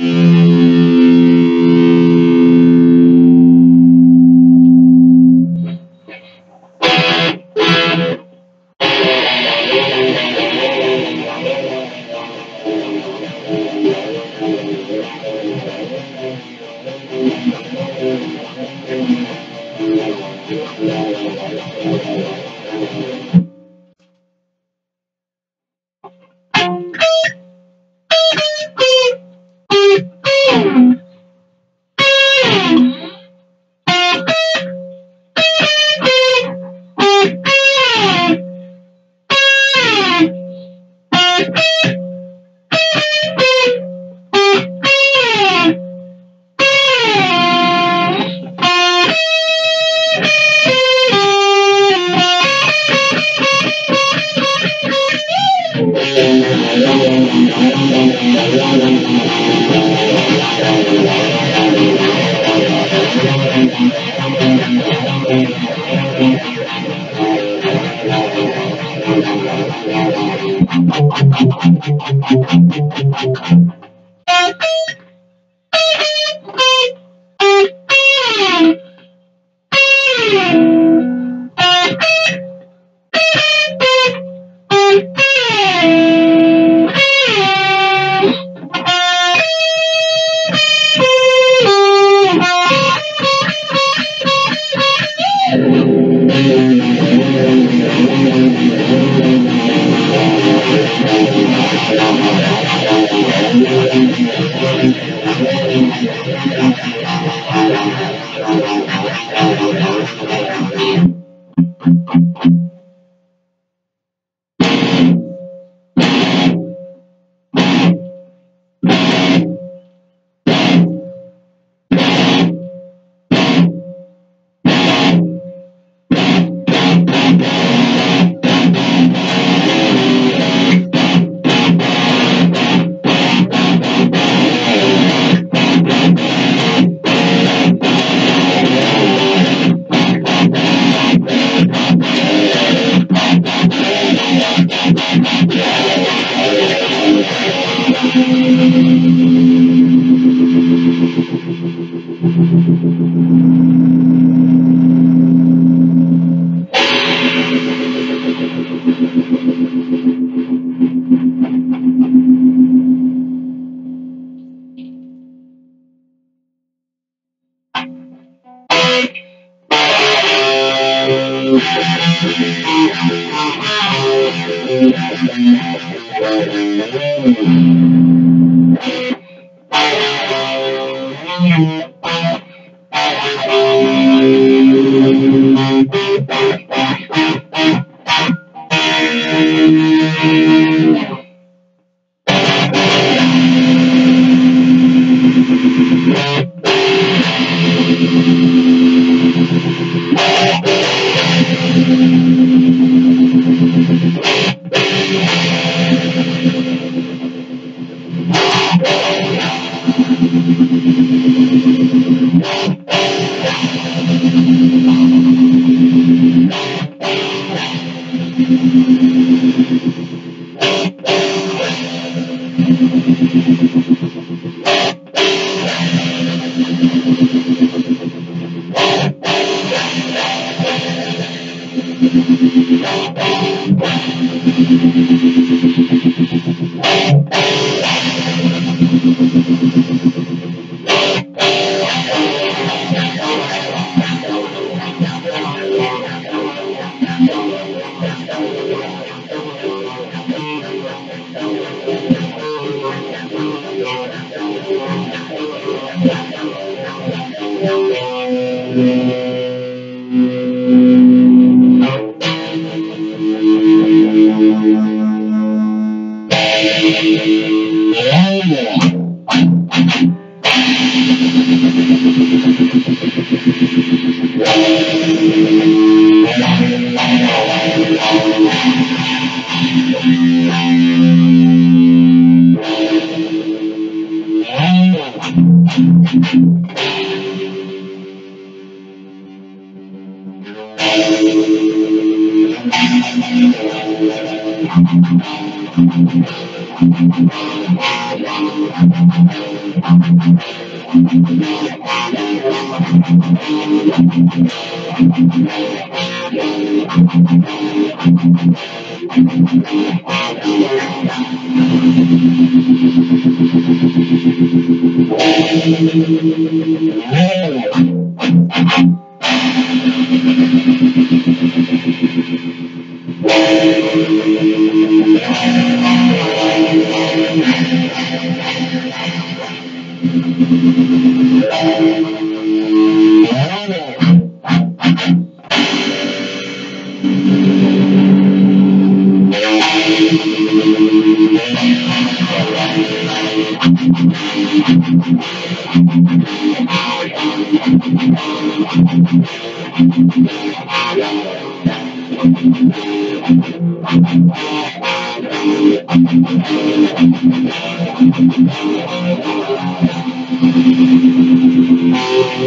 Mm-hmm.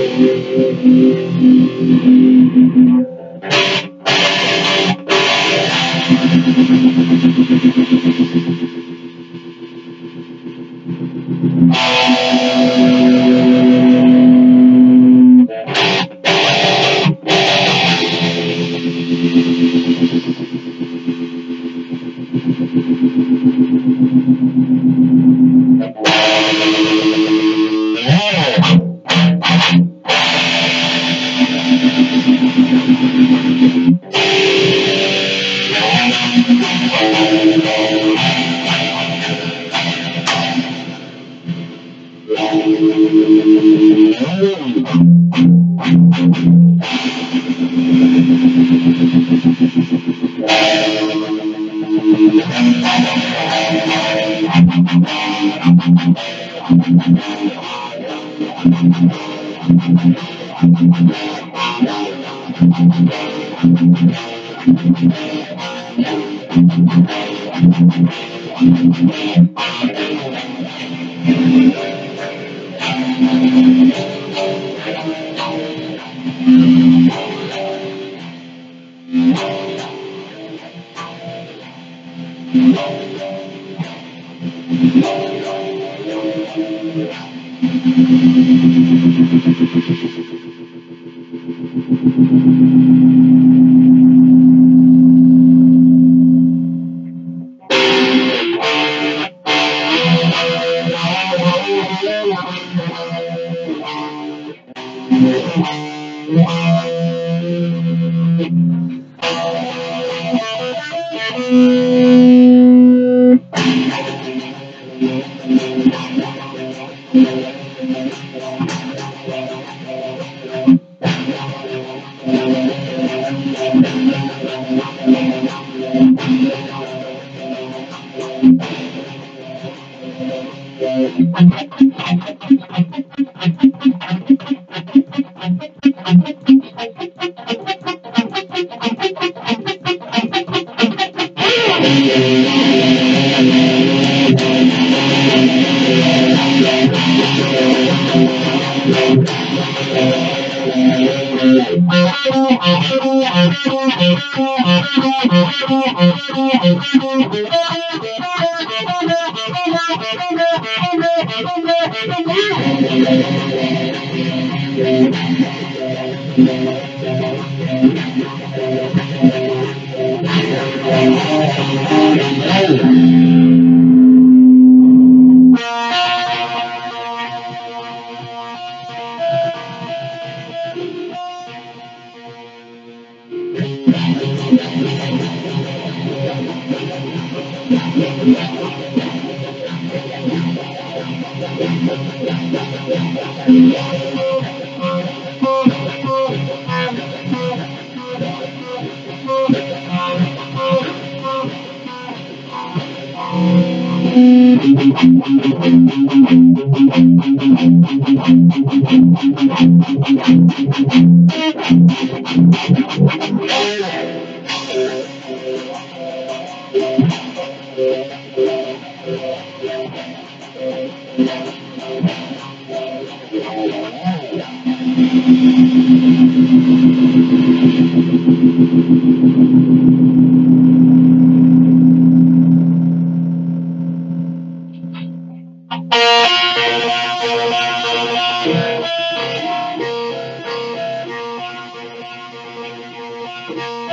Thank you. Thank you.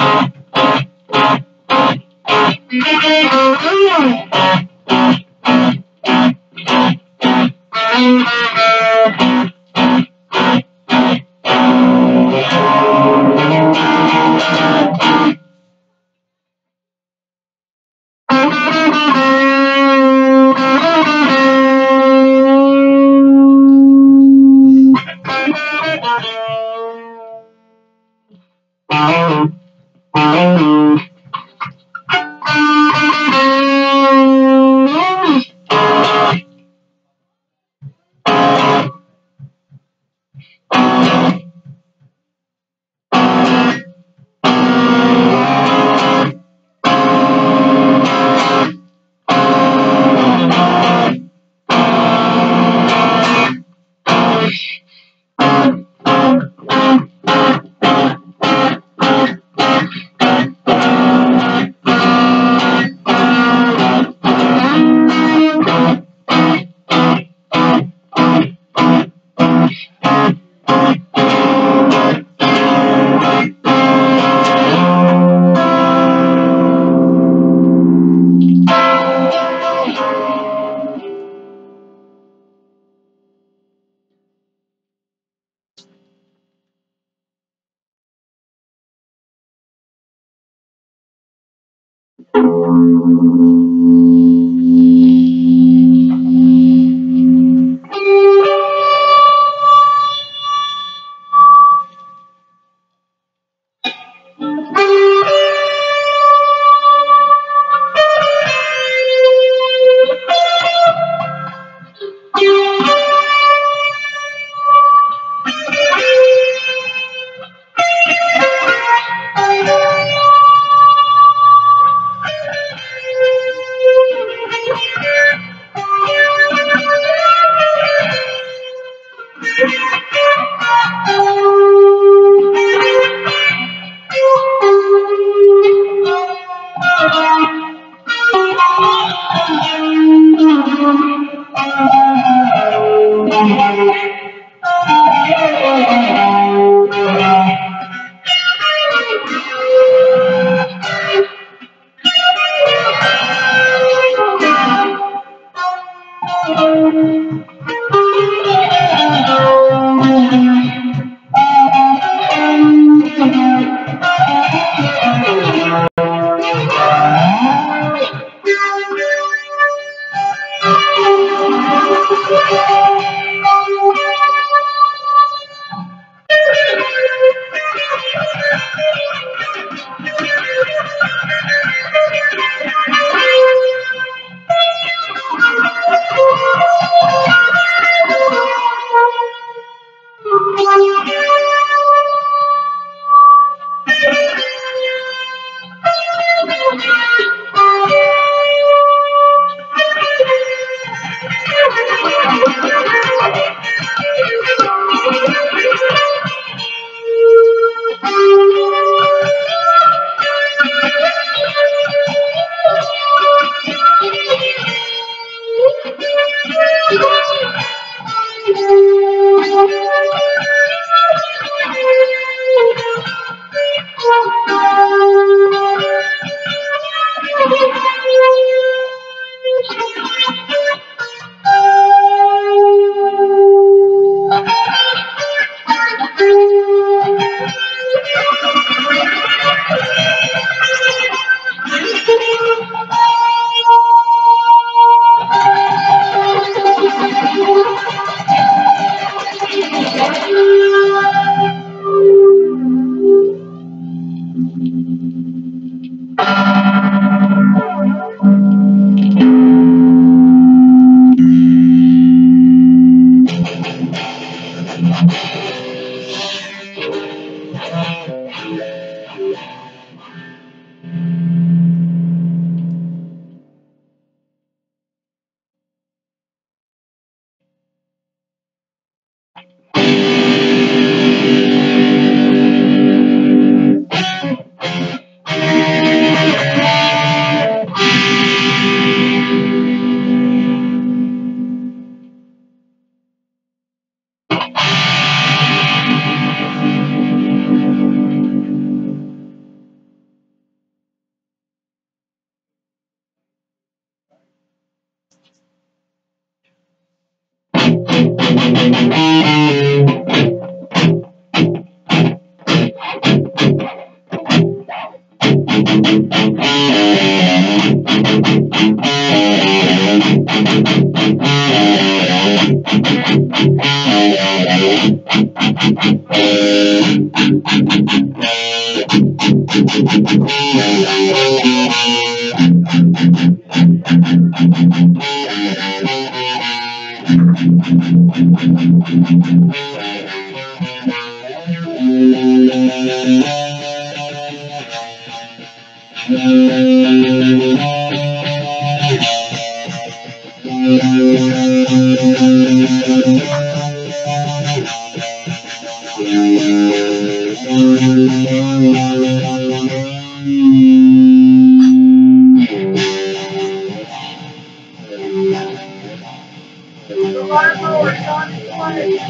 Bye. Mm-hmm.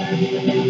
Thank you.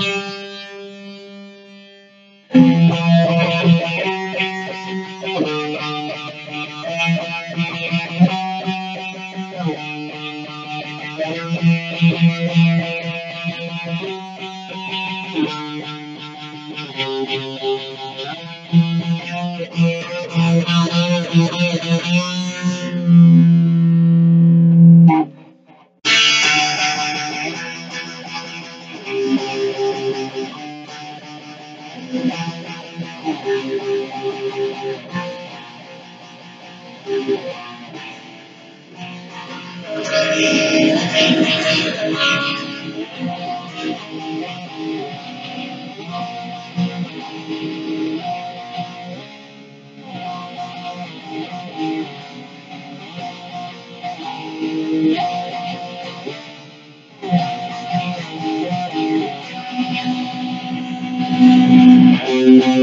you. My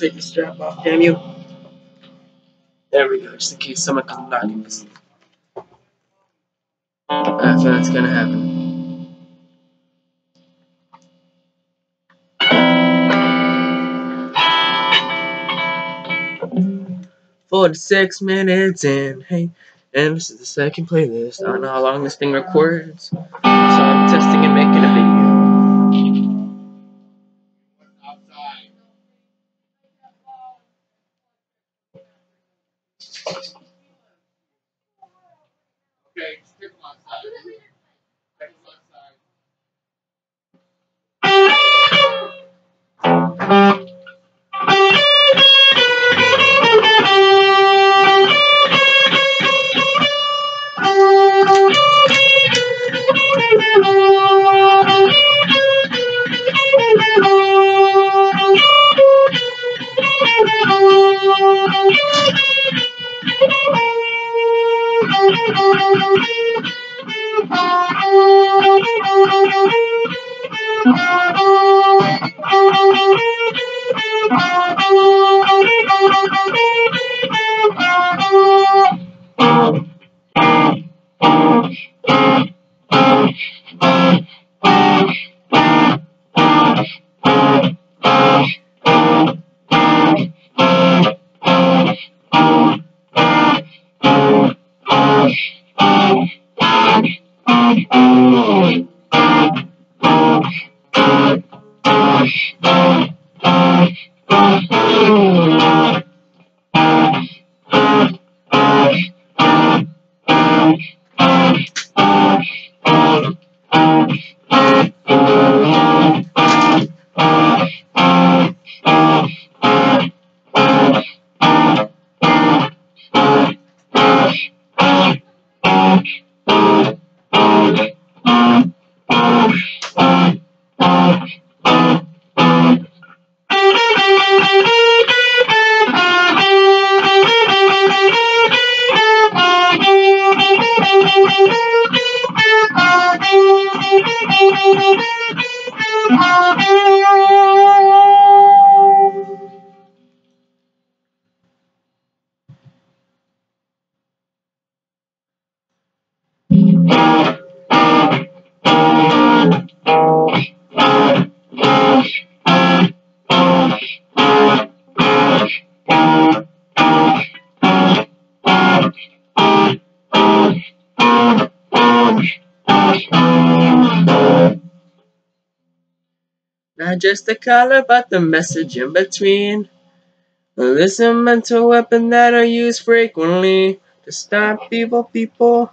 take the strap off, damn you. There we go, just in case someone comes knocking i us. That's gonna happen. Forty-six minutes in, hey, and this is the second playlist. I don't know how long this thing records, so I'm testing and making a video. Just the color, but the message in between. This is a mental weapon that I use frequently to stop evil people.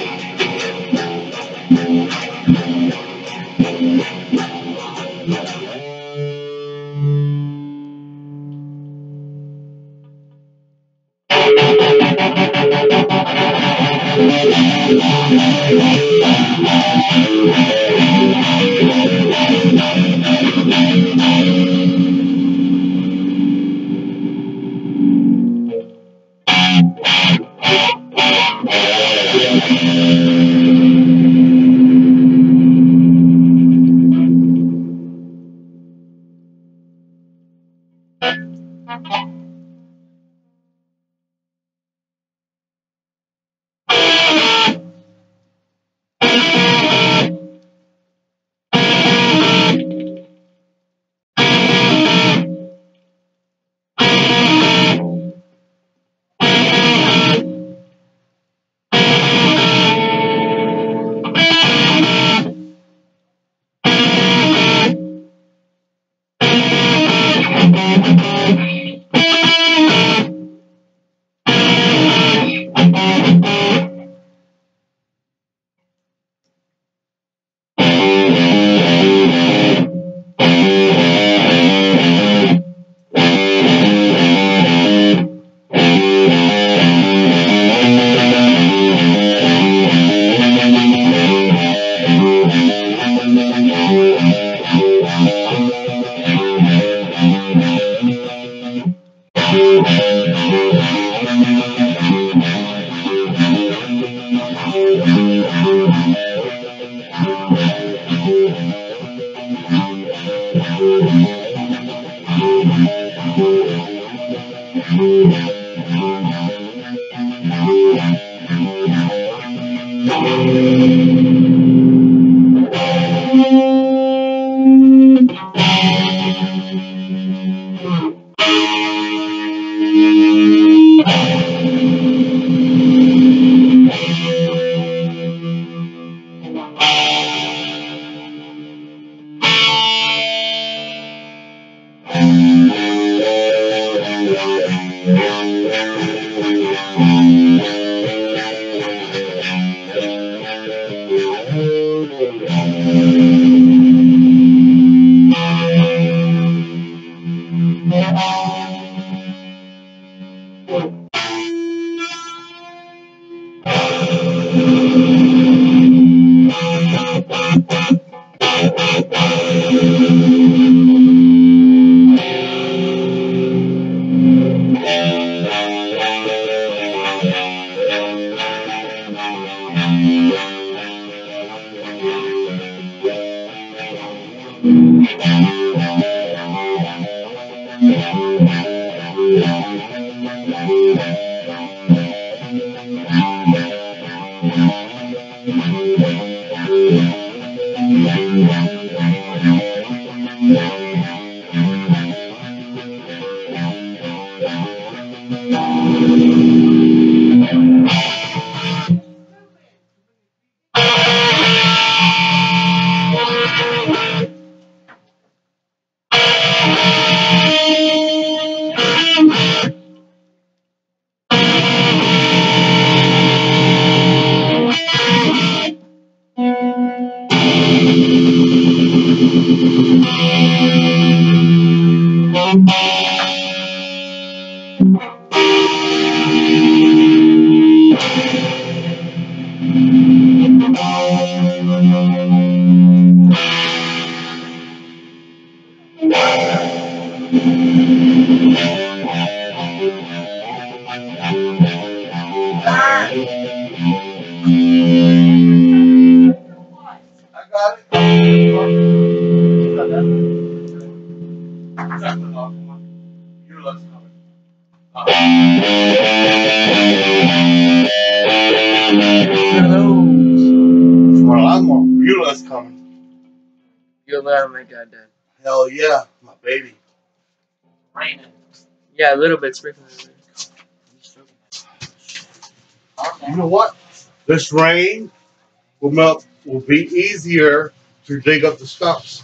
Thank you. and A little bit sprinkling. You know what? This rain will melt. Will be easier to dig up the stumps.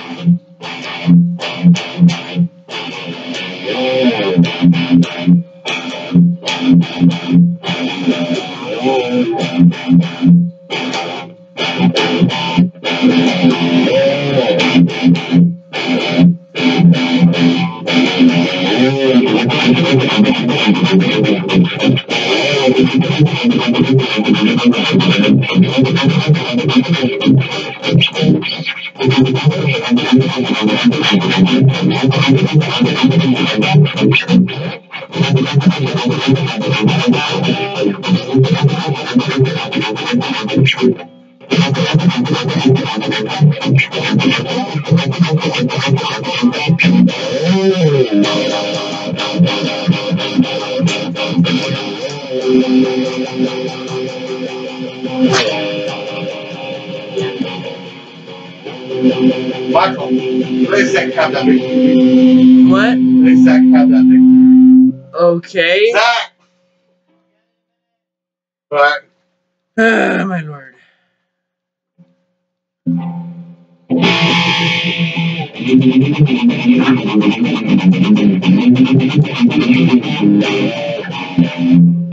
Michael, I'm Let Zach have that victory. What? Let Zach have that victory. Okay. Zach! Alright. Uh, my lord.